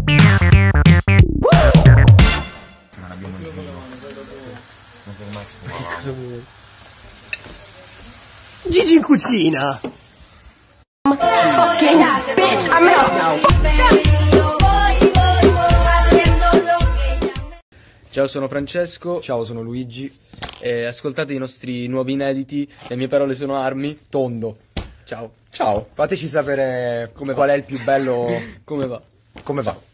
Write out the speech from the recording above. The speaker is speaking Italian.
Non abbiamo il vino. Non sei mai sfumava. Gigi in cucina! fucking bitch. I'm Ciao, sono Francesco. Ciao, sono Luigi. E ascoltate i nostri nuovi inediti. Le mie parole sono armi. Tondo. Ciao. Ciao, fateci sapere Come qual è il più bello. Come va? Come va?